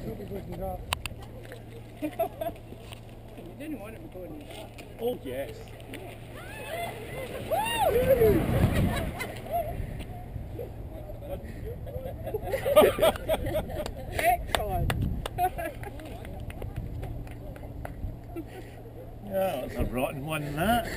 you didn't want it going in. Oh yes. Excellent. Yeah, that's a rotten one that.